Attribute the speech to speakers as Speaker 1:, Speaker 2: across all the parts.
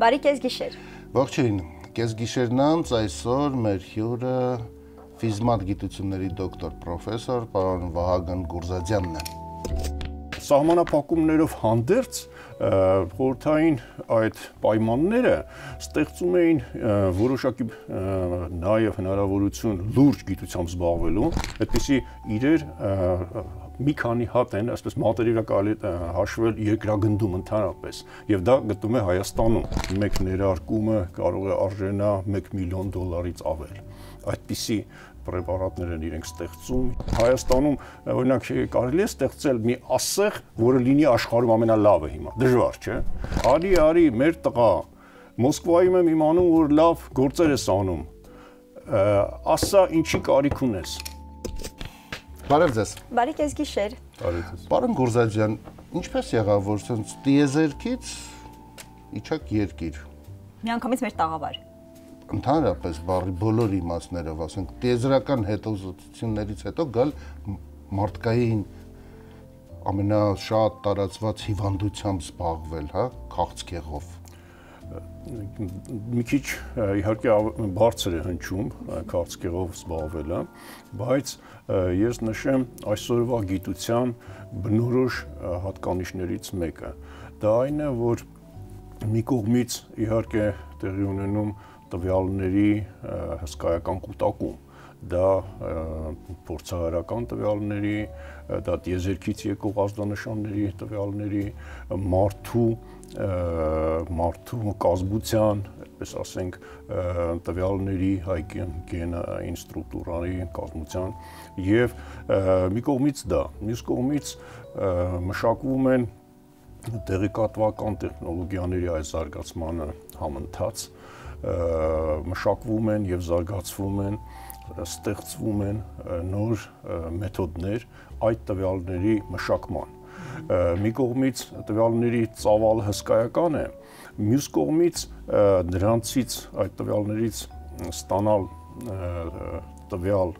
Speaker 1: Բարի կեսգիշեր։
Speaker 2: Ողջույն։ Կեսգիշերն անց այսօր մեր հյուրը ֆիզմատ գիտությունների դոկտոր պրոֆեսոր պարոն Վահագն Գուրզադյանն է։
Speaker 3: Սահմանափակումներով հանդերձ խորթային այդ պայմանները ստեղծում էին որոշակի նաև հնարավորություն լուրջ գիտությամբ զբաղվելու, այդպիսի իրեր մի քանի հատ են, այսպես մատերիալը կարելի հաշվել երկրագնդում ընդհանրապես, եւ դա գտնում է Հայաստանում։ Մեկ ներարկումը կարող է արժենա 1 միլիոն դոլարից ավել։ Այդպիսի պրեպարատներ են իրենք ստեղծում։ Հայաստանում օրինակ կարելի է ստեղծել մի ասեղ, որը լինի աշխարհում ամենալավը հիմա։ Դժվար, չէ։ Արի, արի, մեր տղա Մոսկվայում եմ իմանում, որ լավ գործեր ես անում։ Ասա ինչի կարիք ունես
Speaker 2: Բարև ձեզ։
Speaker 1: Բարի կեսգիշեր։
Speaker 3: Բարև ձեզ։
Speaker 2: Պարոն Գուրզաջյան, ինչպես եղավ, որ ցած տիեզերքից իջակ երկիր։
Speaker 1: Միանգամից մեր տաղավար։
Speaker 2: Ընդհանրապես բարի բոլոր իմաստներով, ասենք, տիեզերական հետազոտություններից հետո գալ մարդկային ամենաշատ տարածված հիվանդությամբ զբաղվել, հա, քաղցկեղով
Speaker 3: մի քիչ իհարկե բարձր է հնչում քաղցկեղով զբաղվելը, բայց ես նշեմ այսօրվա գիտության բնորոշ հատկանիշներից մեկը։ Դա այն է, որ մի կողմից իհարկե տեղի ունենում տվյալների հսկայական կൂട്ടակում դա փորձարարական տվյալների, դա դիեզերքից եկող ազդանշանների տվյալների, մարդու մարդու կազմության, այդպես ասենք, տվյալների հայկեն գենային ստրուկտուրայի կազմության եւ մի կողմից դա, մյուս կողմից մշակվում են տեղեկատվական տեխնոլոգիաների այս զարգացմանը համընթաց մշակվում են եւ զարգացվում են ստեղծվում են նոր մեթոդներ այդ տվյալների մշակման մի կողմից տվյալների ծավալը հսկայական է, մյուս կողմից նրանցից այդ տվյալներից ստանալ տվյալ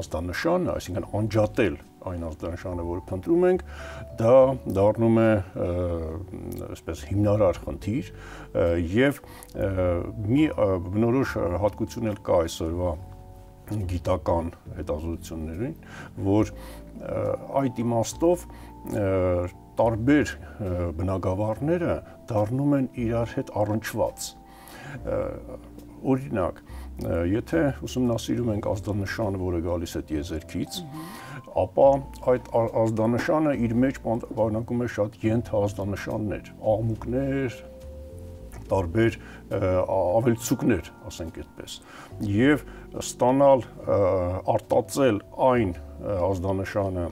Speaker 3: ազդանշանը, այսինքն անջատել այն ազդանշանը, որը փնտրում ենք, դա դառնում է այսպես հիմնարար խնդիր եւ մի բնորոշ հատկություն էլ կա այսօրվա գիտական հետազոտություններին, որ այդ իմաստով տարբեր բնակավարները դառնում են իրար հետ առնչված։ Օրինակ, եթե ուսումնասիրում ենք ազդանշանը, որը գալիս է տիեզերքից, ապա այդ ազդանշանը իր մեջ բանակում է շատ ենթազդանշաններ, աղմուկներ, տարբեր ավելցուկներ, ասենք այդպես։ Եվ ստանալ արտածել այն ազդանշանը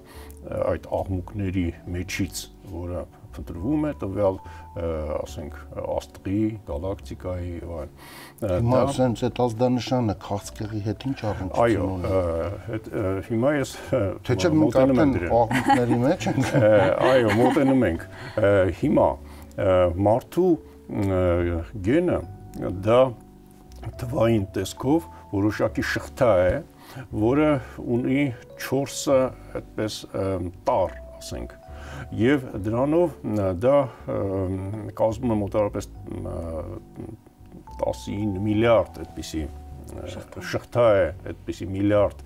Speaker 3: այդ աղմուկների մեջից, որը փնտրվում է տվյալ, ասենք, աստղի, գալակտիկայի եւ այլն։
Speaker 2: Հիմա ասենց այդ ազդանշանը քաղցկեղի հետ ինչ առնչություն
Speaker 3: ունի։ Այո, հիմա ես
Speaker 2: թե չէ մենք արդեն աղմուկների մեջ ենք։
Speaker 3: Այո, մոտենում ենք։ Հիմա մարդու գենը դա թվային տեսքով որոշակի շղթա է, որը ունի 4 այդպես տար, ասենք, եւ դրանով դա կազմում է մոտավորապես 19 միլիարդ այդպիսի շղթա է, այդպիսի միլիարդ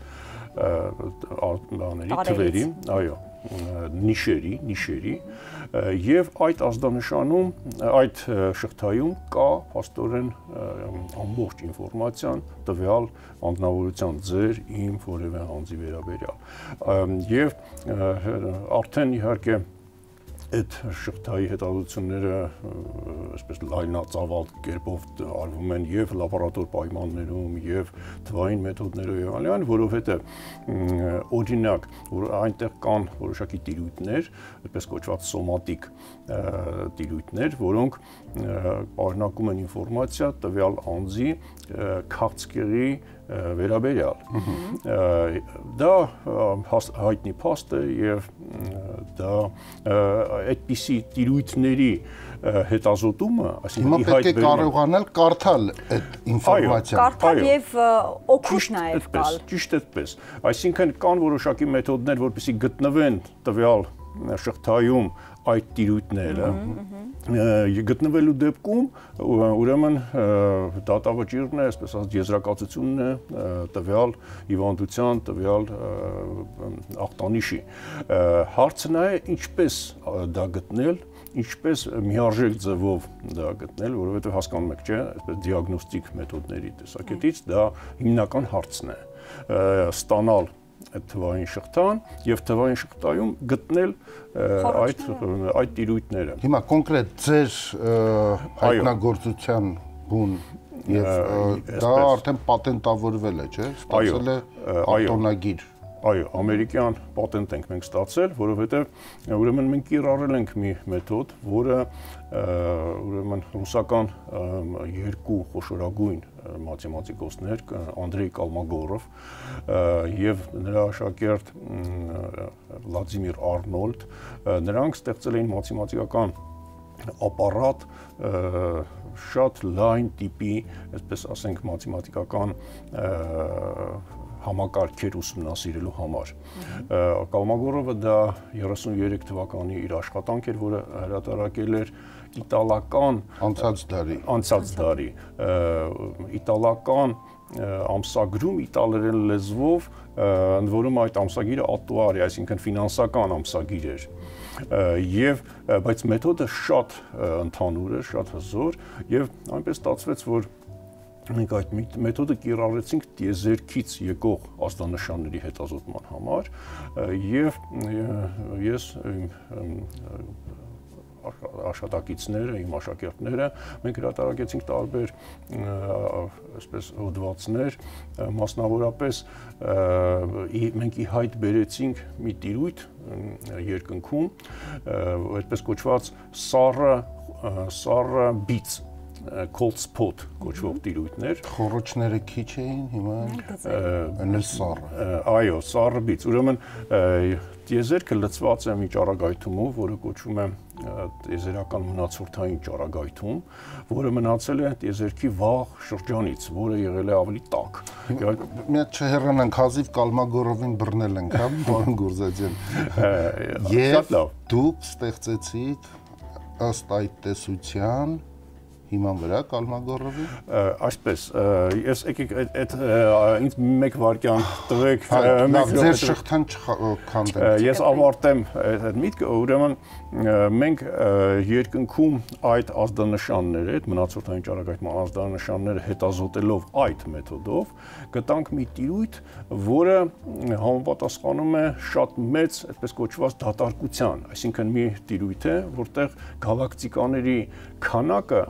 Speaker 3: բաների թվերի, այո, նիշերի, նիշերի եւ այդ ազդանշանում, այդ շղթայում կա աստորեն ամբողջ ինֆորմացիան տվյալ անձնավորության ձեր, իմ որևէ հանձի վերաբերյալ։ Եվ արդեն իհարկե այդ շղթայի հետազոտությունները այսպես լայնածավալ կերպով արվում են եւ լաբորատոր պայմաններում եւ թվային մեթոդներով եւ այլն, որովհետեւ օրինակ, որ այնտեղ կան որոշակի տիրույթներ, այդպես կոչված սոմատիկ տիրույթներ, որոնք պարունակում են ինֆորմացիա տվյալ անձի քաղցկեղի վերաբերյալ։ Դա հայտնի փաստ է եւ դա այդպիսի տիրույթների հետազոտումը,
Speaker 2: Հիմա
Speaker 3: այսինքն
Speaker 2: պետք է կարողանալ կարդալ այդ ինֆորմացիան։
Speaker 1: Կարդալ
Speaker 3: Այո։
Speaker 1: եւ
Speaker 3: Ճիշտ
Speaker 1: նաեւ կալ։
Speaker 3: ճիշտ այդպես։ Այսինքն կան որոշակի մեթոդներ, որպեսզի գտնվեն տվյալ շղթայում այդ տիրույթները Ը, գտնվելու դեպքում ուրեմն դատավճիռն է, այսպես ասած եզրակացությունն է տվյալ հիվանդության, տվյալ ախտանիշի։ Հարցն է ինչպես դա գտնել, ինչպես միարժեք ձևով դա գտնել, որովհետև հասկանում եք, չէ, այսպես դիագնոստիկ մեթոդների տեսակետից դա հիմնական հարցն է։ Ստանալ այդ թվային շղթան եւ թվային շղթայում գտնել այդ այդ տիրույթները։
Speaker 2: Հիմա կոնկրետ ձեր հայտնագործության բուն եւ դա արդեն պատենտավորվել է, չէ՞։ Ստացել է արտոնագիր։
Speaker 3: Այո, ամերիկյան պատենտ ենք մենք ստացել, որովհետև ուրեմն մենք կիրառել ենք մի մեթոդ, որը ուրեմն ռուսական երկու խոշորագույն մաթեմատիկոսներ Անդրեյ Կալմագորով եւ նրա աշակերտ Վլադիմիր Արնոլդ նրանք ստեղծել էին մաթեմատիկական ապարատ շատ լայն տիպի, այսպես ասենք, մաթեմատիկական համակարգեր ուսումնասիրելու համար։ Կալմագորովը դա 33 թվականի իր աշխատանք էր, որը հրատարակել էր իտալական
Speaker 2: Անցած դարի։
Speaker 3: անցած դարի իտալական ամսագրում իտալերեն լեզվով ընդ որում այդ ամսագիրը ատուար է, այսինքն ֆինանսական ամսագիր էր ը, բայց մեթոդը շատ ընդհանուր է, շատ հզոր եւ այնպես ստացվեց, որ մենք այդ մեթոդը կիրառեցինք տիեզերքից եկող ազդանշանների հետազոտման համար եւ ես աշխատակիցները, իմ աշակերտները, մենք հրատարակեցինք տարբեր այսպես հոդվածներ, մասնավորապես մենք ի հայտ բերեցինք մի տիրույթ երկնքում, այդպես կոչված սառը սառը բիծ ը, cold spot կոչվող տիրույթներ
Speaker 2: Խորոչները քիչ էին, հիմա ընել սառը։
Speaker 3: Այո, սառբից։ Ուրեմն տիեզերքը լցված է մի ճառագայթումով, որը կոչվում է տիեզերական մնացորդային ճառագայթում, որը մնացել է տիեզերքի վաղ շրջանից, որը եղել է ավելի տաք։
Speaker 2: Մի հատ չհեռանանք Հազիվ Կալմագորովին բռնել ենք, հա, պարոն Գուրզադյան։
Speaker 3: շատ
Speaker 2: Եվ
Speaker 3: լավ։
Speaker 2: դուք ստեղծեցիք ըստ այդ տեսության հիման վրա Կալմագորովի։
Speaker 3: Այսպես, ես եկեք այդ այդ ինձ մեկ վարքյան տվեք,
Speaker 2: Հա,
Speaker 3: մեկ
Speaker 2: ձեր շղթան
Speaker 3: Ը,
Speaker 2: չքանդենք։
Speaker 3: Ես ավարտեմ այդ այդ միտքը, ուրեմն մենք երկնքում այդ ազդանշանները, այդ մնացորդային ճառագայթման ազդանշանները հետազոտելով այդ մեթոդով գտանք մի տիրույթ, որը համապատասխանում է շատ մեծ, այդպես կոչված դատարկության, այսինքն մի տիրույթ է, որտեղ գալակտիկաների քանակը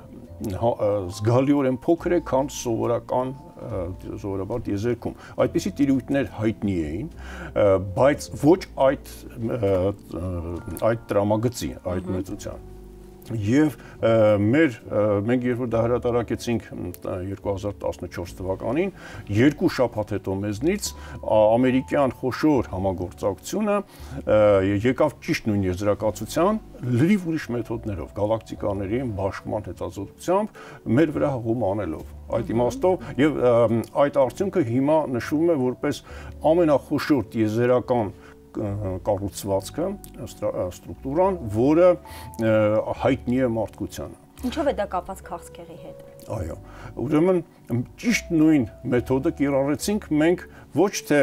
Speaker 3: զգալիորեն փոքր է, քան սովորական ը, սովորաբար տիեզերքում։ Այդպիսի տիրույթներ հայտնի էին, բայց ոչ այդ այդ տրամագծի, այդ մեծության։ Եվ մեր մենք երբ որ դա հրատարակեցինք մ, տ- 2014 թվականին, երկու շաբաթ հետո մեզնից ամերիկյան խոշոր համագործակցությունը եկավ ճիշտ նույն եզրակացության լրիվ ուրիշ մեթոդներով, գալակտիկաների բաշխման հետազոտությամբ մեր վրա հղում անելով։ Այդ իմաստով եւ այդ արդյունքը հիմա նշվում է որպես ամենախոշոր տիեզերական կառուցվածքը, ստրուկտուրան, որը հայտնի է մարդկությանը։
Speaker 1: Ինչով է դա կապված քաղցկեղի հետ։
Speaker 3: Այո։ Ուրեմն ճիշտ նույն մեթոդը կիրառեցինք մենք ոչ թե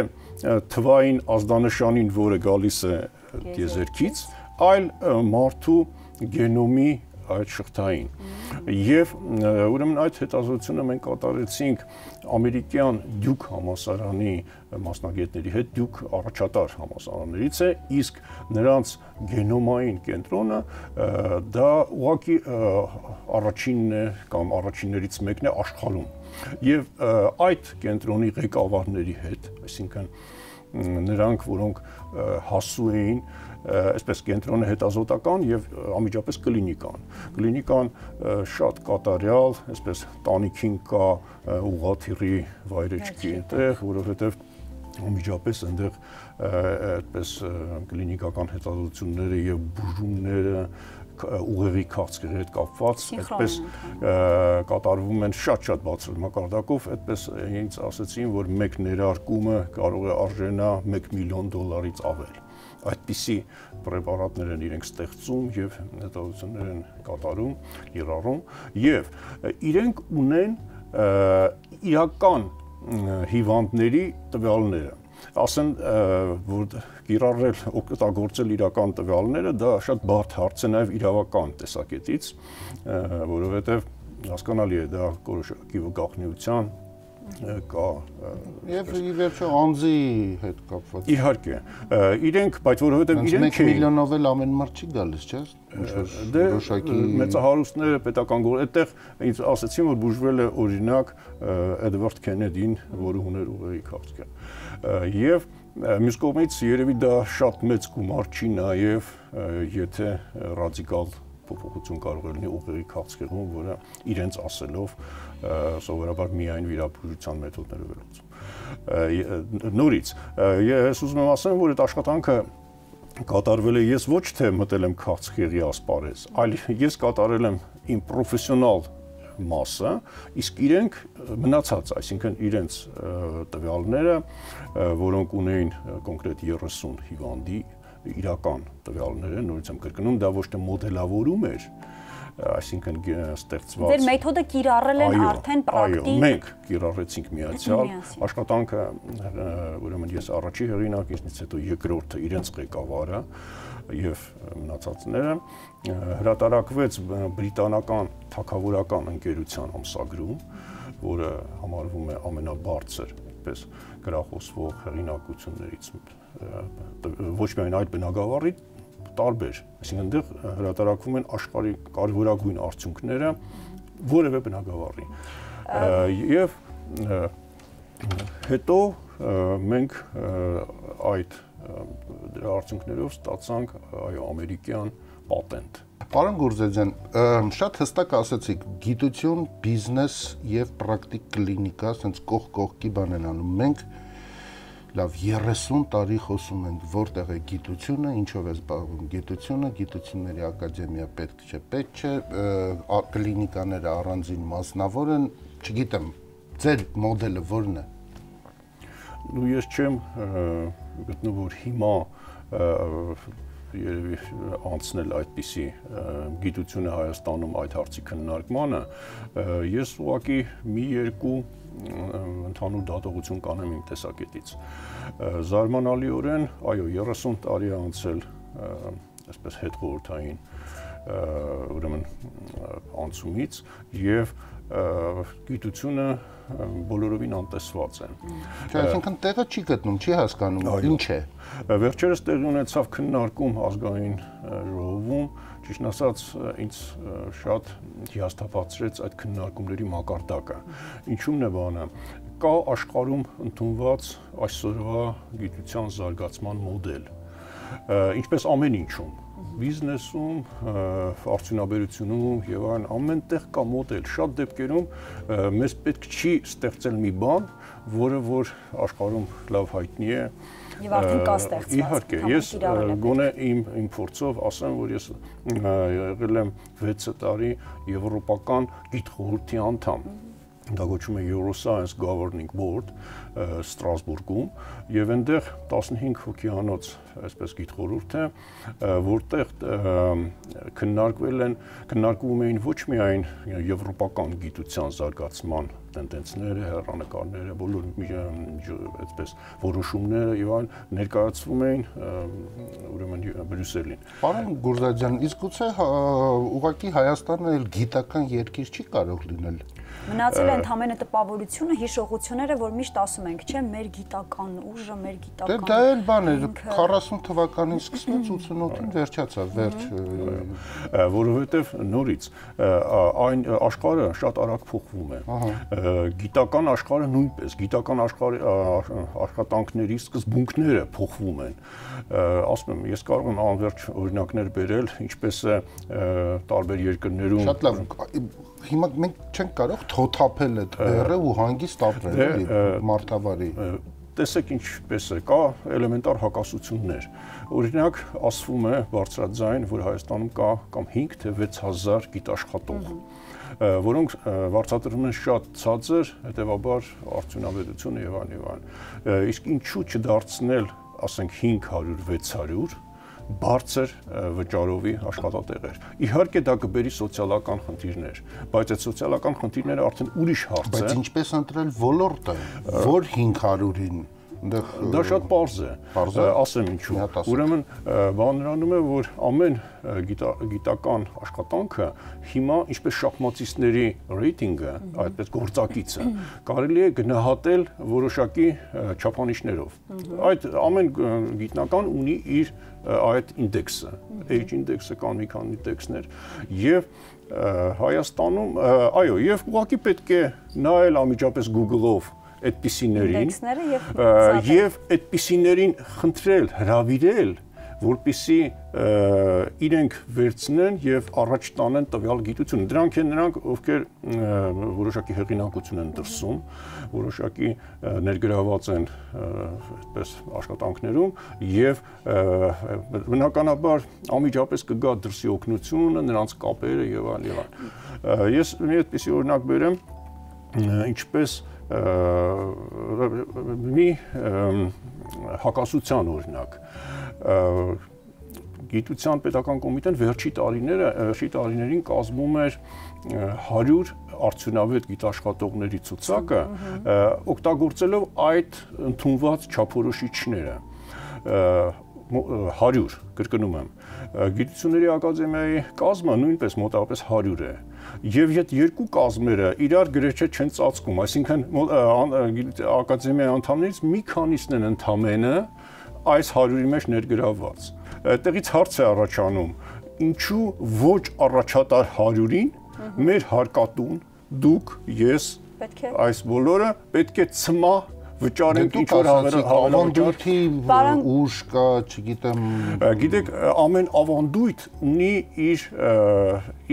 Speaker 3: թվային ազդանշանին, որը գալիս է տիեզերքից, այլ մարդու գենոմի այդ շղթային։ Եվ ուրեմն այդ հետազոտությունը մենք կատարեցինք ամերիկյան Դյուք համասարանի մասնագետների հետ Դյուք առաջատար համասարաններից է, իսկ նրանց գենոմային կենտրոնը դա ուղղակի առաջինն է կամ առաջիններից մեկն է աշխարհում։ ը, այդ կենտրոնի ղեկավարների հետ, այսինքն նրանք, որոնք հասու էին այսպես կենտրոնը հետազոտական եւ ը, անմիջապես կլինիկան։ Կլինիկան շատ կատարյալ, այսպես տանիքին կա ը, ուղղաթիռի վայրեջքի այնտեղ, որովհետեւ անմիջապես այնտեղ այդպես կլինիկական հետազոտությունները եւ բուժումները ուղեղի քաղցկեղի հետ կապված, այդպես կատարվում են շատ-շատ բարձր մակարդակով, այդպես ինձ ասացին, որ մեկ ներարկումը կարող է արժենա 1 միլիոն դոլարից ավել այդպիսի պրեպարատներ են իրենք ստեղծում եւ հետազոտություններ են կատարում, իրարում եւ իրենք ունեն իրական հիվանդների տվյալները ասեն որ կիրառել օգտագործել իրական տվյալները դա շատ բարդ հարց է նաև իրավական տեսակետից որովհետև հասկանալի է դա որոշակի գաղտնիության կա
Speaker 2: Եվ ի վերջո անձի հետ կապված։
Speaker 3: իհարկե իրենք բայց որովհետև
Speaker 2: Իրենք
Speaker 3: իրենք
Speaker 2: 1
Speaker 3: չէին
Speaker 2: միլիոնով էլ ամեն մարդ չի գալիս, չէ՞։ Ինչ որ որոշակի
Speaker 3: մեծահարուստները պետական գոր այդտեղ ինձ ասացին որ բուժվել է օրինակ Էդվարդ Քենեդին, որը ուներ Ը, Եվ ը, մյուս կողմից երևի դա շատ մեծ գումար չի նաև ը, եթե ռադիկալ փոփոխություն կարող է լինի ուղեղի քաղցկեղում, որը իրենց ասելով սովորաբար միայն վիրաբուժության մեթոդներով է լուծում։ Նորից ես ուզում եմ ասեմ, որ այդ աշխատանքը կատարվել է ես ոչ թե մտել եմ քաղցկեղի ասպարեզ, այլ ես կատարել եմ իմ պրոֆեսիոնալ մասը, իսկ իրենք մնացած, այսինքն իրենց տվյալները, որոնք ունեին կոնկրետ 30 հիվանդի իրական տվյալները, նորից եմ կրկնում, դա ոչ թե մոդելավորում էր, այսինքն ստեղծված
Speaker 1: Ձեր մեթոդը կիրառել են արդեն
Speaker 3: Այո,
Speaker 1: պրակտիկ։
Speaker 3: մենք կիրառեցինք միացյալ աշխատանքը ուրեմն ես առաջի հեղինակ, ինձնից հետո երկրորդը իրենց ղեկավարը եւ մնացածները հրատարակվեց բրիտանական թակավորական ընկերության ամսագրում, որը համարվում է ամենաբարձր այդպես գրախոսվող հեղինակություններից ոչ միայն այդ բնակավարի տարբեր, այսինքն դեռ հրատարակվում են աշխարհի կարևորագույն արդյունքները որևէ բնակավարի։ Եվ հետո մենք այդ դրա արդյունքներով ստացանք այո ամերիկյան պատենտ։
Speaker 2: Պարոն Գուրզեջյան, ը, շատ հստակ ասացիք, գիտություն, բիզնես եւ պրակտիկ կլինիկա, ասենց կող կողքի բան են անում։ Մենք լավ 30 տարի խոսում ենք որտեղ է գիտությունը, ինչով է զբաղվում գիտությունը, գիտությունների ակադեմիա պետք չէ, պետք չէ, կլինիկաները առանձին մասնավոր են, չգիտեմ, ձեր մոդելը ո՞րն է։
Speaker 3: Ու ես չեմ գտնում որ հիմա երևի անցնել այդպիսի գիտությունը Հայաստանում այդ հարցի քննարկմանը ես ուղղակի մի երկու ընդհանուր դատողություն կանեմ իմ տեսակետից զարմանալիորեն այո 30 տարի է անցել այսպես հետխորհրդային ը, ուրեմն անցումից եւ գիտությունը բոլորովին անտեսված է։
Speaker 2: այսինքն տեղը չի գտնում, չի հասկանում, ինչ է։
Speaker 3: Վերջերս տեղի ունեցավ քննարկում ազգային ժողովում, ճիշտ ասած ինձ շատ հիասթափացրեց այդ քննարկումների մակարդակը։ Ինչու՞մն է բանը։ Կա աշխարհում ընդունված այսօրվա գիտության զարգացման մոդել։ Ինչպես ամեն ինչում բիզնեսում, արդյունաբերությունում եւ այլն ամենտեղ կա մոդել։ Շատ դեպքերում մեզ պետք չի ստեղծել մի բան, որը որ աշխարհում լավ հայտնի է,
Speaker 1: Եվ արդեն կա ստեղծված,
Speaker 3: Իհարկե, ես գոնե իմ իմ փորձով ասեմ, որ ես եղել եմ 6 տարի եվրոպական գիտխորհրդի անդամ դա գոչվում է Euroscience Governing Board Ստրասբուրգում եւ այնտեղ 15 հոգեանոց այսպես գիտխորհուրդ է որտեղ քննարկվել են քննարկվում էին ոչ միայն եվրոպական գիտության զարգացման տենդենսները, հեռանկարները, բոլոր այսպես որոշումները եւ այլն ներկայացվում էին ուրեմն Բրյուսելին։
Speaker 2: Պարոն Գուրզաջյան, իսկ գուցե ուղղակի Հայաստանը էլ գիտական երկիր չի կարող լինել։
Speaker 1: Մնացել է ընդհանրապես տպավորությունը, հիշողությունները, որ միշտ ասում ենք, չէ, մեր գիտական ուժը, մեր
Speaker 2: Դե
Speaker 1: գիտական
Speaker 2: դա էլ բան
Speaker 1: ինքը-
Speaker 2: 40 թվականին սկսվեց 88-ին վերջացավ, վերջ։
Speaker 3: որովհետև նորից այն աշխարհը շատ արագ փոխվում է։ Գիտական աշխարհը նույնպես, գիտական աշխարհի աշխատանքների սկզբունքները փոխվում են։ Ասում եմ, ես կարող եմ անverջ օրինակներ բերել, ինչպես է տարբեր երկրներում
Speaker 2: Շատ լավ։ Հիմա մենք չենք կարող թոթափել այդ բեռը ու հանգիստ ապրել,
Speaker 3: Դե,
Speaker 2: էլի,
Speaker 3: ը,
Speaker 2: մարդավարի։
Speaker 3: տեսեք ինչպես է, կա էլեմենտար հակասություններ։ Օրինակ, ասվում է բարձրաձայն, որ Հայաստանում կա կամ 5 թե 6000 գիտաշխատող որոնք վարձատրում են շատ ցածր, հետեւաբար արդյունավետությունը եւ այլն Իսկ ինչու չդարձնել, ասենք 500-600 բարձր վճարովի աշխատատեղեր։ Իհարկե դա կբերի սոցիալական խնդիրներ, բայց այդ սոցիալական խնդիրները արդեն ուրիշ հարց
Speaker 2: է։ Բայց ինչպես ընտրել ոլորտը, որ 500-ին
Speaker 3: Այնտեղ դա շատ པարզ է։ Ասեմ ինչու։ Ուրեմն բանրանում է, որ ամեն գիտական աշխատանքը հիմա ինչպես շախմատիստների ռեյտինգը, այդպես գործակիցը, կարելի է գնահատել որոշակի չափանիշներով։ Այդ ամեն գիտնական ունի իր այդ ինդեքսը, H ինդեքսը կան մի քանի ինդեքսներ եւ Հայաստանում, այո, եւ ուղղակի պետք է նայել անմիջապես Google-ով այդպիսիներին եւ այդպիսիներին խնդրել, հravirել, որպիսի իրենք վերցնեն եւ առաջ տանեն տվյալ գիտությունը։ Դրանք են նրանք, ովքեր որոշակի հեղինակություն են դրսում, որոշակի ներգրաված են այդպես աշխատանքներում եւ բնականաբար անմիջապես կգա դրսի օգնությունը, նրանց կապերը եւ այլ եւ այլ։ Ես մի այդպիսի օրինակ բերեմ, ինչպես մի հակասության օրինակ գիտության պետական կոմիտեն վերջի տարիները վերջի տարիներին կազմում էր 100 արդյունավետ գիտաշխատողների ցուցակը օգտագործելով այդ ընդունված չափորոշիչները 100 կրկնում եմ գիտությունների ակադեմիայի կազմը նույնպես մոտավորապես 100 է եւ այդ երկու կազմերը իրար գրեթե չեն ծածկում, այսինքն ակադեմիայի անդամներից մի քանիսն են ընդամենը այս 100-ի մեջ ներգրավված։ Այդտեղից հարց է առաջանում. ինչու ոչ առաջատար 100-ին մեր հարկատուն դուք ես այս բոլորը պետք է ցմա վճարենք
Speaker 2: ինչ որ ավանդույթի ուժ կա, չգիտեմ։
Speaker 3: Գիտեք, ամեն ավանդույթ ունի իր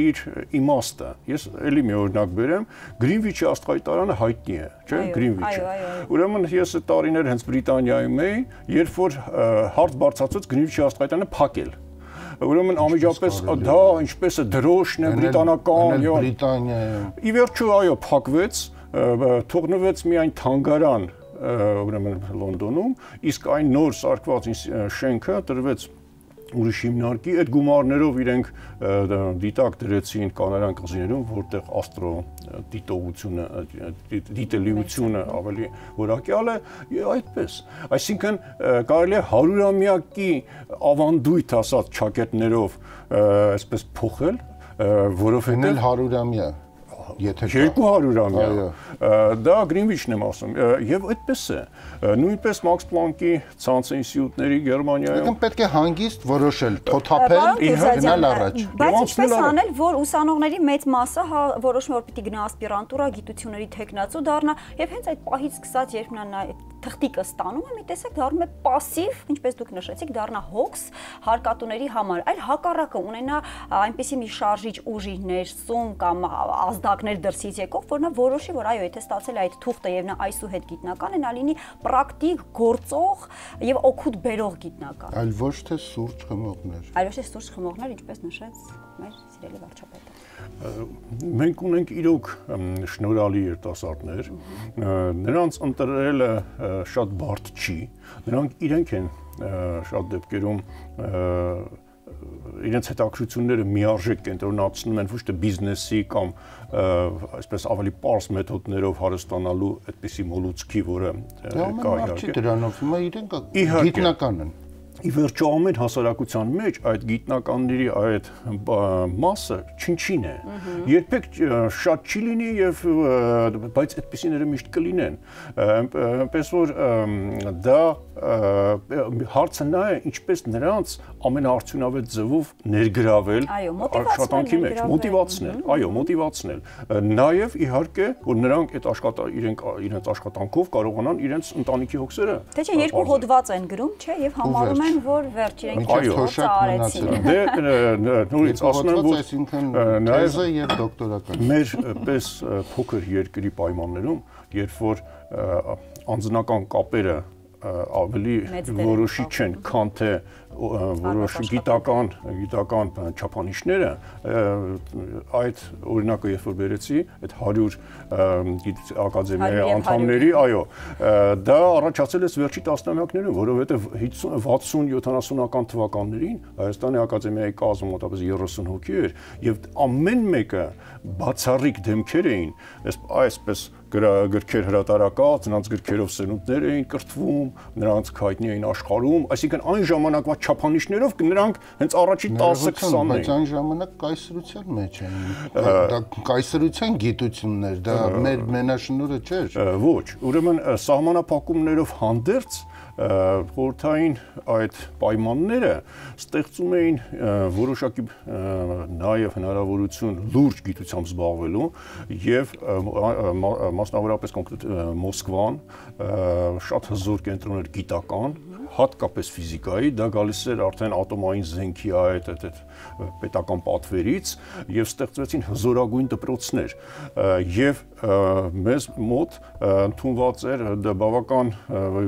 Speaker 3: իր իմաստը։ Ես ելի մի օրինակ բերեմ, Գրինվիչի աստղայտարանը հայտնի է, չէ՞, Գրինվիչը։ Ուրեմն ես այդ տարիներ հենց Բրիտանիայում էի, երբ որ հարց բարձրացած Գրինվիչի աստղայտարանը փակել ուրեմն անմիջապես դա ինչպես է դրոշն է բրիտանական
Speaker 2: եւ Բրիտանիայում։
Speaker 3: Ի վերջո այո, փակվեց, թողնվեց միայն թանգարան ուրեմն Լոնդոնում, իսկ այն նոր սարքված շենքը տրվեց ուրիշ հիմնարկի այդ գումարներով իրենք դիտակ դրեցին կանարան կղզիներում, որտեղ աստրո դիտողությունը, դիտելիությունը ավելի որակյալ է, այդպես։ Այսինքն կարելի է 100-ամյակի ավանդույթ ասած ճակետներով այսպես փոխել, որովհետեւ
Speaker 2: 100-ամյա
Speaker 3: եթե 200-ամյա։ Դա Գրինվիչն եմ ասում, եւ այդպես է։ Նույնպես Մաքս Պլանկի ցանցի ինստիտուտների Գերմանիայում։
Speaker 2: Եկան պետք է հանգիստ որոշել, թոթափել, գնալ առաջ։
Speaker 1: Բայց ինչպես անել, որ ուսանողների մեծ մասը հա որոշում որ պիտի գնա ասպիրանտուրա, գիտությունների տեխնացու դառնա եւ հենց այդ պահից սկսած երբ նա թղթիկը ստանում է, մի տեսակ դառնում է пассив, ինչպես դուք նշեցիք, դառնա հոգս հարկատուների համար, այլ հակառակը ունենա այնպեսի մի շարժիչ ուժի ներսում կամ ազդակներ դրսից եկող, որ նա որոշի, որ այո, եթե ստացել այդ թուղթը եւ նա այսուհետ գիտնական է, նա լինի պրակտիկ, գործող եւ օգուտ բերող գիտնական։
Speaker 2: Այլ ոչ թե սուրճ խմողներ։
Speaker 1: Այլ ոչ թե սուրճ խմողներ, ինչպես նշեց մեր սիրելի վարչապետը
Speaker 3: մենք ունենք իրոք շնորհալի երիտասարդներ նրանց ընտրելը շատ բարդ չի նրանք իրենք են շատ դեպքերում իրենց հետաքրությունները միարժեք կենտրոնացնում են ոչ թե բիզնեսի կամ այսպես ավելի པարս մեթոդներով հարստանալու այդպիսի մոլուցքի, որը
Speaker 2: կա իհարկե։ Դրանով հիմա իրենք գիտնական են
Speaker 3: ի վերջո ամեն հասարակության մեջ այդ գիտնականների այդ մասը չնչին է երբեք շատ չի լինի եւ բայց այդպեսիները միշտ կլինեն այնպես որ դա հարցը նա է ինչպես նրանց ամենաարդյունավետ ձևով ներգրավել աշխատանքի մեջ մոտիվացնել այո մոտիվացնել նաեւ իհարկե որ նրանք այդ աշխատա իրենք իրենց աշխատանքով կարողանան իրենց ընտանիքի հոգսերը
Speaker 1: թե չէ երկու հոդված են գրում չէ եւ համարում են որ վերջ իրենք
Speaker 2: փոքր արեցին
Speaker 3: դե նորից ասում եմ որ
Speaker 2: այսինքն թեզը եւ դոկտորական
Speaker 3: մեր պես փոքր երկրի պայմաններում երբ որ անձնական կապերը ավելի որոշիչ են, քան թե որոշ գիտական գիտական չափանիշները այդ օրինակը երբ որ բերեցի այդ 100 ակադեմիայի անդամների, այո, դա առաջացել է վերջի տասնամյակներում, որովհետև 60-70-ական թվականներին Հայաստանի ակադեմիայի կազմը մոտավորապես 30 հոգի էր եւ ամեն մեկը բացառիկ դեմքեր էին, այսպես գրքեր հրատարակած, նրանց գրքերով սնունդներ էին կրթվում, նրանց հայտնի էին աշխարհում, այսինքն այն ժամանակվա չափանիշներով նրանք հենց առաջի 10-20-ն էին։
Speaker 2: Բայց այն ժամանակ կայսրության մեջ էին։ Դա կայսրության գիտություններ, դա մեր մենաշնորհը չէր։
Speaker 3: Ոչ, ուրեմն սահմանափակումներով հանդերձ խորթային այդ պայմանները ստեղծում էին որոշակի նաև հնարավորություն լուրջ գիտությամբ զբաղվելու եւ մասնավորապես կոնկրետ Մոսկվան շատ հզոր կենտրոն էր գիտական հատկապես ֆիզիկայի, դա գալիս էր արդեն ատոմային զենքի այդ այդ պետական պատվերից եւ ստեղծվեցին հզորագույն դպրոցներ եւ մեզ մոտ ընդունված էր բավական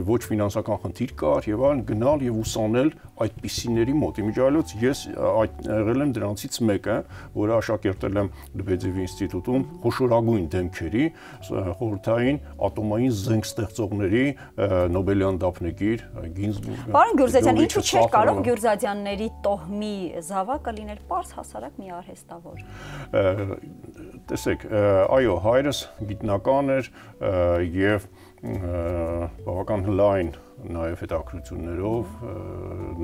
Speaker 3: ոչ ֆինանսական խնդիր կար եւ այլն գնալ եւ ուսանել այդպիսիների մոտ։ Իմիջիայլոց ես այդ եղել եմ դրանցից մեկը, որը աշակերտել եմ Լբեդեվի ինստիտուտում խոշորագույն դեմքերի խորհրդային ատոմային զենք ստեղծողների Նոբելյան դափնեկիր Գինզբուրգը։
Speaker 1: Պարոն Գյուրզադյան, ինչու՞ չէր կարող Գյուրզադյանների տոհմի զավակը լինել པարս հասարակ մի արհեստավոր։
Speaker 3: Տեսեք, այո, հայրս գիտնական էր եւ բավական լայն նաև հետաքրություններով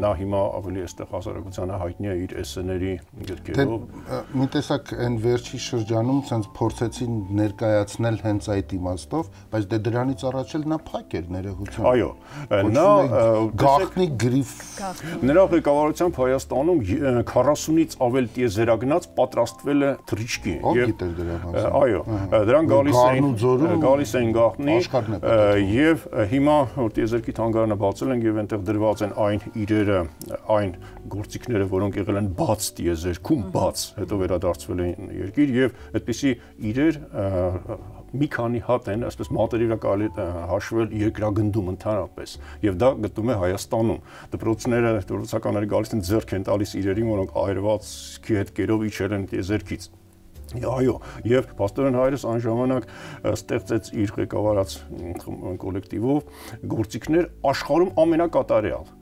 Speaker 3: նա հիմա ավելի այստեղ հասարակությանը հայտնի է իր էսսեների գրքերով
Speaker 2: դե, մի տեսակ այն վերջի շրջանում ցենց փորձեցին ներկայացնել հենց այդ իմաստով բայց դե դրանից առաջ էլ նա փակ էր ներողություն
Speaker 3: այո նա
Speaker 2: գախնի գրիֆ
Speaker 3: նրա ղեկավարությամբ Հայաստանում 40-ից ավել տիեզերագնաց պատրաստվել է թրիչկի
Speaker 2: եւ
Speaker 3: այո դրան գալիս էին գալիս էին գախնի եւ հիմա որ տիեզերքի թանգարանը բացել ենք եւ այնտեղ դրված են այն իրերը, այն գործիքները, որոնք եղել են բաց տիեզերքում, բաց, հետո վերադարձվել են երկիր եւ այդպիսի իրեր մի քանի հատ են, այսպես մատերիալը կարելի հաշվել երկրագնդում ընդհանրապես եւ դա գտնում է Հայաստանում դպրոցները դպրոցականները գալիս են ձեռք են տալիս իրերին որոնք այրվածքի հետ կերով իջել են տիեզերքից Այո, եւ Պաստորեն հայրս այն ժամանակ ստեղծեց իր ղեկավարած կոլեկտիվով գործիքներ աշխարհում ամենակատարյալ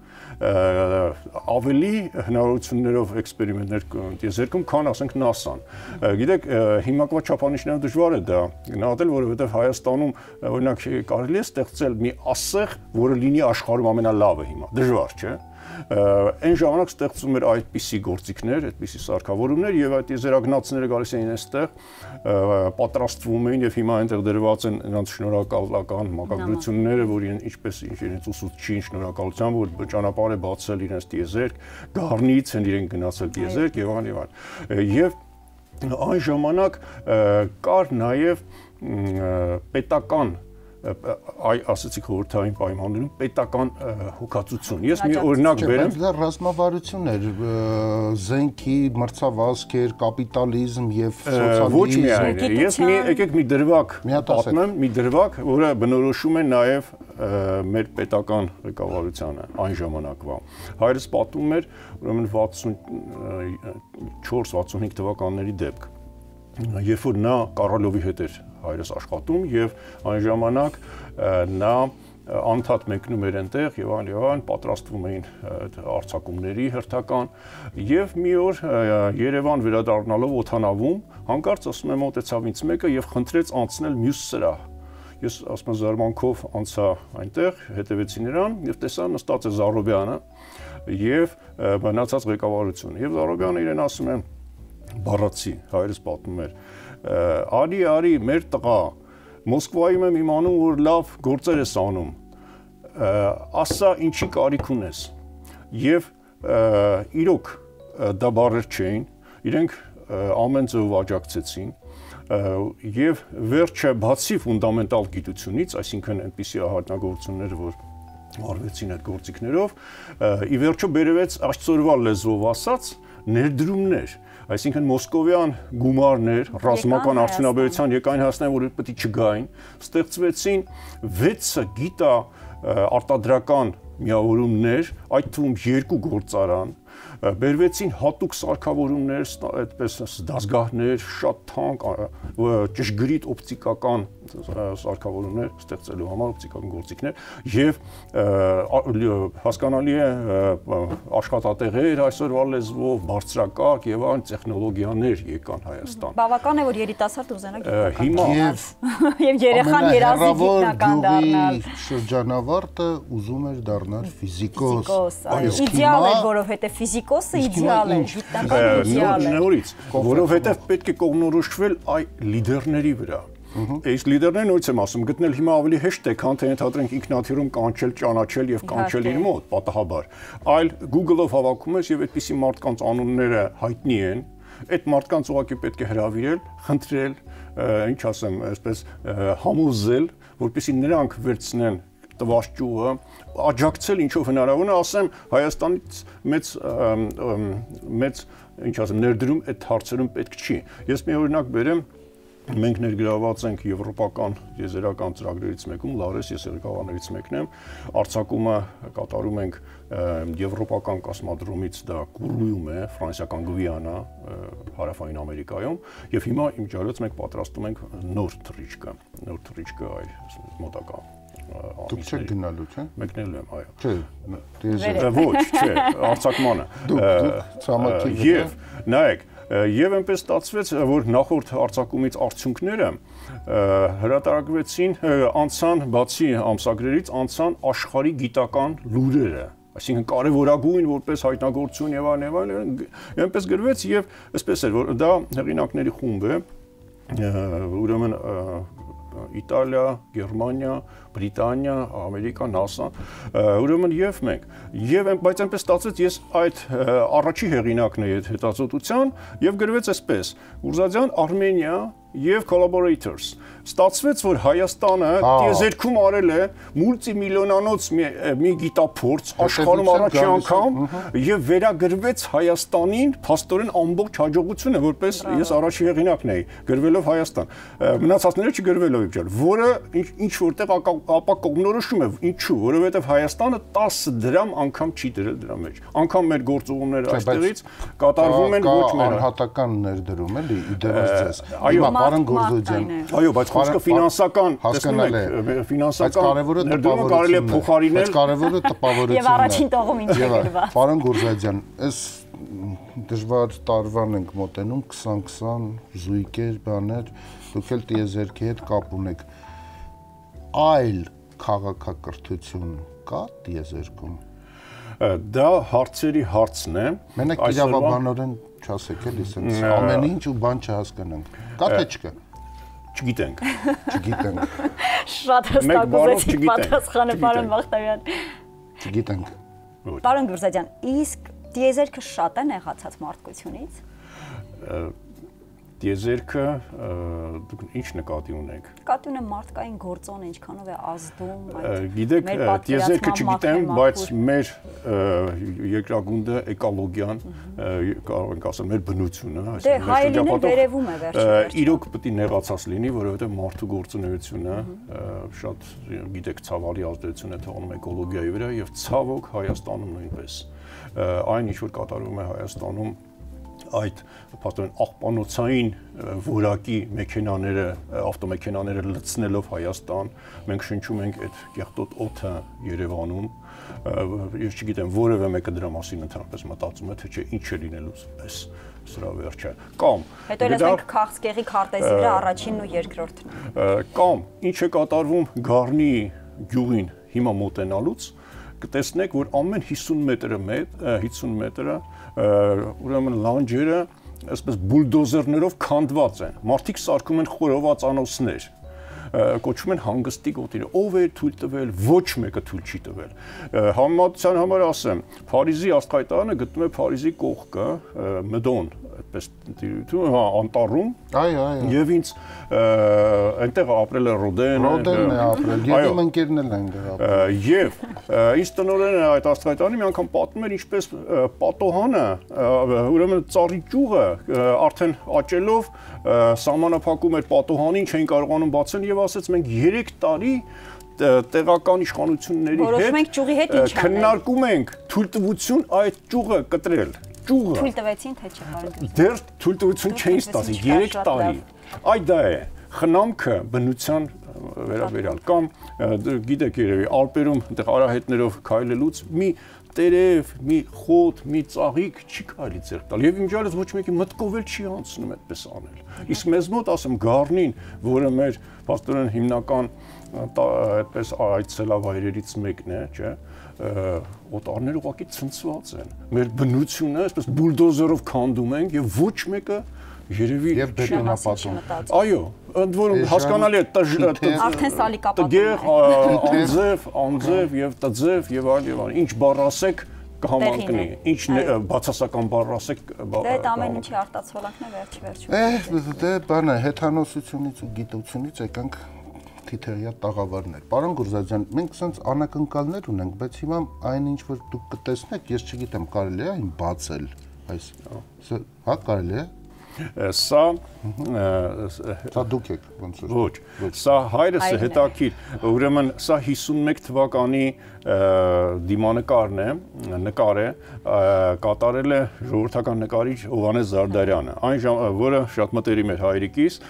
Speaker 3: ավելի հնարավորություններով էքսպերիմենտներ դիեզերքում, քան ասենք NASA-ն։ Գիտեք, հիմակվա չափանիշներով դժվար է դա գնահատել, որովհետև Հայաստանում օրինակ կարելի է ստեղծել մի ասեղ, որը լինի աշխարհում ամենալավը հիմա։ Դժվար, չէ՞ այն ժամանակ ստեղծում էր այդպիսի գործիքներ, այդպիսի սարքավորումներ եւ այդ եզերագնացները գալիս էին այստեղ, պատրաստվում էին եւ հիմա այնտեղ դրված են նրանց շնորհակալական մակագրությունները, որ ինչպես իրենց ուսուցչին շնորհակալության, որ ճանապարհ է բացել իրենց տիեզերք, գառնից են իրեն գնացել տիեզերք եւ այլն եւ այլն։ Եվ այն ժամանակ կար նաեւ պետական այ ասացիք խորհրդային պայմաններում պետական հոգացություն։ Ես մի օրինակ բերեմ։
Speaker 2: Դա ռազմավարություն էր, զենքի մրցավազք էր, կապիտալիզմ եւ սոցիալիզմ։
Speaker 3: Ոչ միայն։ Ես մի եկեք մի դրվակ պատմեմ, մի դրվակ, որը բնորոշում է նաեւ մեր պետական ղեկավարությանը այն ժամանակվա։ Հայրս պատում էր ուրեմն 64-65 թվականների դեպք երբ որ նա Կարալովի հետ էր հայրս աշխատում եւ այն ժամանակ նա անդադ մեկնում էր այնտեղ եւ այլն եւ այլն պատրաստվում էին արցակումների հերթական եւ մի օր Երևան վերադառնալով օթանավում հանկարծ ասում եմ մոտեցավ ինձ մեկը եւ խնդրեց անցնել մյուս սրահ ես ասում եմ զարմանքով անցա այնտեղ հետևեցի նրան եւ տեսա նստած է Զարոբյանը եւ մնացած ղեկավարությունը եւ Զարոբյանը իրեն ասում է բառացի հայրս պատմում էր արի արի մեր տղա Մոսկվայում եմ իմանում որ լավ գործեր ես անում ասա ինչի կարիք ունես եւ իրոք դա բառեր չէին իրենք ամեն ձև աջակցեցին եւ վերջը բացի ֆունդամենտալ գիտությունից, այսինքն այնպիսի ահարտնագործություններ, որ արվեցին այդ գործիքներով, ի վերջո բերվեց աշխծորվա լեզվով ասած ներդրումներ Այսինքն մոսկովյան գումարներ ռազմական արդյունաբերության եկային հասնեն, որ պետք չգային, ստեղծվեցին 6 գիտա արտադրական միավորումներ, այդ թվում երկու գործարան, բերվեցին հատուկ սարքավորումներ, այդպես դասգահներ, շատ թանկ ճշգրիտ օպտիկական սարքավորումներ ստեղծելու համար օպտիկական գործիքներ եւ հասկանալի է աշխատատեղեր այսօրվա լեզվով բարձրակարգ եւ այլ տեխնոլոգիաներ եկան Հայաստան։
Speaker 1: Բավական է որ երիտասարդ ուզենա
Speaker 3: գիտական։ Հիմա
Speaker 2: եւ
Speaker 1: եւ երեխան երազի գիտնական դառնալ։
Speaker 2: Շրջանավարտը ուզում էր դառնալ ֆիզիկոս։
Speaker 1: Ֆիզիկոս, այո, իդեալ է, որովհետեւ ֆիզիկոսը իդեալ է, գիտական իդեալ է։
Speaker 3: Նորից, որովհետեւ պետք է կողմնորոշվել այ լիդերների վրա Այս լիդերներն ույց եմ ասում, գտնել հիմա ավելի հեշտ է, քան թե ընդհանրենք ինքնաթիռում կանչել, ճանաչել եւ կանչել իր մոտ, պատահաբար։ Այլ Google-ով հավաքում ես եւ այդպիսի մարդկանց անունները հայտնի են, այդ մարդկանց ուղակի պետք է հրավիրել, խնդրել, ինչ ասեմ, այսպես համոզել, որպեսզի նրանք վերցնեն տված ճյուղը, աջակցել ինչով հնարավոր է, ասեմ, Հայաստանից մեծ մեծ ինչ ասեմ, ներդրում այդ հարցերում պետք չի։ Ես մի օրինակ բերեմ, մենք ներգրաված ենք եվրոպական եզերական ծրագրերից մեկում, Լարես ես ղեկավարներից մեկն եմ, արցակումը կատարում ենք եվրոպական կոսմոդրոմից դա Կուրլույում է, ֆրանսիական Գվիանա, հարավային Ամերիկայում, եւ հիմա իմ ջարից մենք պատրաստում ենք նոր թռիչքը, նոր թռիչքը այլ մոտակա
Speaker 2: Դուք չեք գնալու, չէ՞։
Speaker 3: Մեկնել եմ, այո։
Speaker 2: Չէ,
Speaker 3: դեզը։ Ոչ, չէ, արցակմանը։
Speaker 2: Դուք դուք ցամաքի
Speaker 3: Եվ նայեք, Եվ այնպես ստացվեց, որ նախորդ արձակումից արդյունքները հրատարակվեցին, անցան բացի ամսագրերից, անցան աշխարհի գիտական լուրերը այսինքն կարևորագույն որպես հայտնագործություն եւ այլն եւ այլն այնպես գրվեց եւ այսպես էր որ դա հեղինակների խումբ է ուրեմն Իտալիա, Գերմանիա, Բրիտանիա, Ամերիկա, NASA, ուրեմն եւ մենք։ Եվ բայց այնպես ստացվեց, ես այդ առաջի հեղինակն եմ հետազոտության եւ գրվեց այսպես. Ուրզադյան Արմենիա եւ collaborators ստացվեց որ Հայաստանը տիեզերքում արել է մուլտիմիլիոնանոց մի, մի գիտափորձ աշխարհում առաջի անգամ եւ վերագրվեց Հայաստանին փաստորեն ամբողջ հաջողությունը որպես ես առաջի հեղինակն էի գրվելով Հայաստան մնացածները չգրվելով իջալ որը ինչ որտեղ ապա կողմնորոշում է ինչու որովհետեւ Հայաստանը 10 դրամ անգամ չի դրել դրա մեջ անգամ մեր գործողումները այստեղից կատարվում են ոչ մեր
Speaker 2: անհատական ներդրում էլի իդեպս ձեզ այո պարոն Գորզոջյան։
Speaker 3: Այո, բայց խոսքը ֆինանսական,
Speaker 2: հասկանալ է,
Speaker 3: ֆինանսական
Speaker 2: կարևորը
Speaker 3: ներդրումը կարելի է փոխարինել։
Speaker 2: Բայց կարևորը տպավորությունն է։
Speaker 1: Եվ առաջին տողում ինչ է գրված։
Speaker 2: Պարոն Գորզոջյան, այս դժվար տարվան ենք մոտենում 2020 զույգեր, բաներ, դուք էլ տիեզերքի հետ կապ ունեք։ Այլ քաղաքակրթություն կա տիեզերքում
Speaker 3: դա հարցերի հարցն է։
Speaker 2: Մենակ իրավաբանորեն չասեք էլի, սենց ամեն ինչ ու բան չհասկանանք։ Կա թե չկա։
Speaker 3: Չգիտենք։
Speaker 2: Չգիտենք։
Speaker 1: Շատ հստակ ուզեցիք պատասխանը պարոն Վախտարյան։
Speaker 2: Չգիտենք։
Speaker 1: Պարոն Գուրզադյան, իսկ դիեզերքը շատ է նեղացած մարդկությունից
Speaker 3: Տիեզերքը դուք ինչ նկատի ունեք։
Speaker 1: Նկատի ունեմ մարդկային գործոնը ինչքանով է ազդում
Speaker 3: այդ Գիտեք, տիեզերքը չգիտեմ, բայց մեր երկրագունդը էկոլոգիան կարող ենք ասել մեր բնությունը,
Speaker 1: Դե հայելին վերևում է վերջին։
Speaker 3: Իրոք պետք է նեղացած լինի, որովհետև մարդու գործունեությունը շատ գիտեք ցավալի ազդեցություն է թողնում էկոլոգիայի վրա եւ ցավոք Հայաստանում նույնպես։ Այն ինչ որ կատարվում է Հայաստանում այդ փաստորեն աղբանոցային որակի մեքենաները, ավտոմեքենաները լցնելով Հայաստան, մենք շնչում ենք այդ կեղտոտ օդը Երևանում, ես չգիտեմ որևէ մեկը դրա մասին ընդհանրապես մտածում է թե չէ ինչ է լինելու պես սրա վերջը կամ
Speaker 1: հետո էլ ասենք քաղցկեղի քարտեզի վրա առաջինն ու երկրորդն
Speaker 3: կամ ինչ է կատարվում Գառնի գյուղին հիմա մոտենալուց կտեսնեք որ ամեն 50 մետրը մետ 50 մետրը ուրեմն լանջերը այսպես բուլդոզերներով քանդված են։ Մարդիկ սարքում են խորոված անոցներ կոչվում են հանգստի գոտիները։ Ով է թույլ տվել, ոչ մեկը թույլ չի տվել։ Համեմատության համար ասեմ, Փարիզի աստղայտարանը գտնվում է Փարիզի կողքը, Մդոն, այդպես դու հա անտառում
Speaker 2: այո այո
Speaker 3: եւ ինձ այնտեղ ապրել է Ռոդենը
Speaker 2: Ռոդենն է ապրել եւ իմ ընկերն էլ այնտեղ
Speaker 3: ապրել եւ ինձ տնորենը այդ աստղայտանի մի անգամ պատմում էր ինչպես պատոհանը ուրեմն ծառի ճյուղը արդեն աճելով սահմանափակում էր պատոհանին չէին կարողանում բացել եւ ասեց մենք 3 տարի տեղական իշխանությունների
Speaker 1: Որոշում ենք ճյուղի հետ
Speaker 3: քննարկում ենք թույլտվություն այդ ճյուղը կտրել ճյուղը
Speaker 1: Թույլ տվեցին թե չէ, բարի։
Speaker 3: դեռ թույլտվություն չէին ստացի 3
Speaker 1: շատ
Speaker 3: տարի այ դա է խնամքը բնության վերաբերյալ կամ ը, դ- գիտեք երևի ալպերում այնտեղ արահետներով քայլելուց մի տերև, մի խոտ, մի ծաղիկ չի կարելի ձեռք տալ։ Եվ իմջալից ոչ մեկի մտքով էլ չի անցնում այդպես անել։ Իսկ մեզ մոտ ասեմ գառնին, որը մեր պաստորեն հիմնական այդպես այցելավայրերից մեկն է, չէ՞, օտարները ուղղակի ցնցված են։ Մեր բնությունը այսպես բուլդոզերով քանդում ենք եւ ոչ մեկը երևի
Speaker 2: Եվ բետոնապատում։
Speaker 3: Այո, ընդ որում հասկանալի է
Speaker 1: Արդեն սալիկապատում
Speaker 3: ա, անձև, անձև եւ տձև եւ այլ եւ այլ։ Ինչ բառասեք կհամընկնի,
Speaker 1: Տեղին է։
Speaker 3: ինչ ն-
Speaker 1: Այո։
Speaker 3: բացասական բառասեք
Speaker 1: Դա այդ ամեն ինչի արտացոլակն է վերջի վերջում։
Speaker 2: Է, դե բանը հեթանոսությունից ու գիտությունից եկանք թիթերյա տաղավարներ։ Պարոն Գուրզադյան, մենք սենց անակնկալներ ունենք, բայց հիմա այն ինչ որ դուք կտեսնեք, ես չգիտեմ, կարելի է այն բացել այս։ Հա, կարելի է։
Speaker 3: Սա
Speaker 2: Սա դուք եք ոնց որ։
Speaker 3: Ոչ, սա հայրս է հետաքրիր։ Ուրեմն սա 51 թվականի դիմանկարն է, նկար է, կատարել է ժողովրդական նկարիչ Հովանես Զարդարյանը, այն որը շատ մտերիմ էր հայրիկիս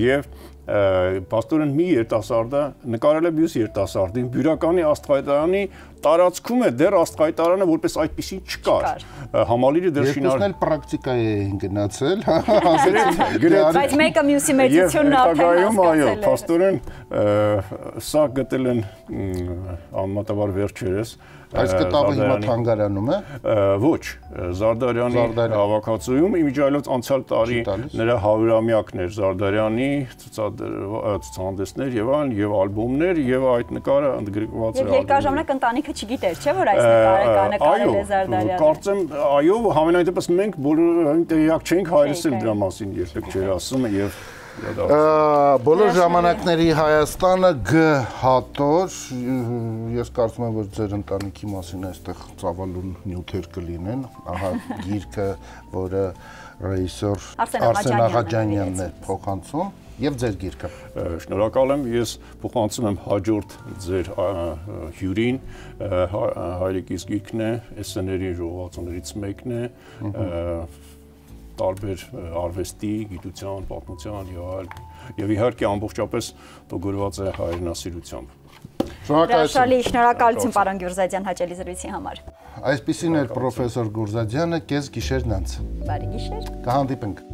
Speaker 3: եւ պաստորեն մի երիտասարդը նկարել է մյուս երիտասարդին բյուրականի աստղայտարանի տարածքում է դեռ աստղայտարանը որպես այդպեսին չկար Ը, համալիրը դեռ
Speaker 2: Երկուսն
Speaker 3: շինար
Speaker 2: էլ պրակտիկայի էին գնացել,
Speaker 3: Գրեթե, գրեթե։
Speaker 1: Բայց մեկը մյուսի մեծությունն արդեն
Speaker 3: այո, ը, սա գտել են անմատաբար վերջերս
Speaker 2: Այս կտավը հիմա թանգարանում է։
Speaker 3: ոչ Զարդարյանի
Speaker 2: Զարդարյան։
Speaker 3: հավաքածուում իմիջայլոց անցյալ տարի նրա 100-ամյակն էր Զարդարյանի ցուցահանդեսներ եւ այլն եւ ալբոմներ եւ այդ նկարը ընդգրկված
Speaker 1: Եվ երկար ժամանակ ընտանիքը չգիտեր, չէ՞ որ այս նկարը կա նկարել է Զարդարյանը։
Speaker 3: Կարծեմ, այո, համենայն դեպս մենք բոլորը տեղյակ չենք հայրս էլ դրա մասին երբեք չէր ասում եւ
Speaker 2: Բոլոր ժամանակների Հայաստանը Գ հատոր ես կարծում եմ որ ձեր ընտանիքի մասին այստեղ ծավալուն նյութեր կլինեն ահա գիրքը որը ռեժիսոր
Speaker 1: Արսեն Աղաջանյանն է
Speaker 2: փոխանցում եւ ձեր գիրքը
Speaker 3: Շնորհակալ եմ, ես փոխանցում եմ հաջորդ ձեր հյուրին, հա- հայրիկիս գիրքն է, SN-երի ժողովածուներից մեկն է, տարբեր արվեստի, գիտության, պատմության եւ այլ եւ իհարկե ամբողջապես տոգորված է հայրենասիրությամբ։
Speaker 2: Շնորհակալություն
Speaker 1: շնորհակալություն պարոն Գյուրզադյան հաճելի զրույցի համար։
Speaker 2: Այսպեսին էր պրոֆեսոր Գուրզադյանը կես գիշերն անց
Speaker 1: Բարի գիշեր։
Speaker 2: կհանդիպենք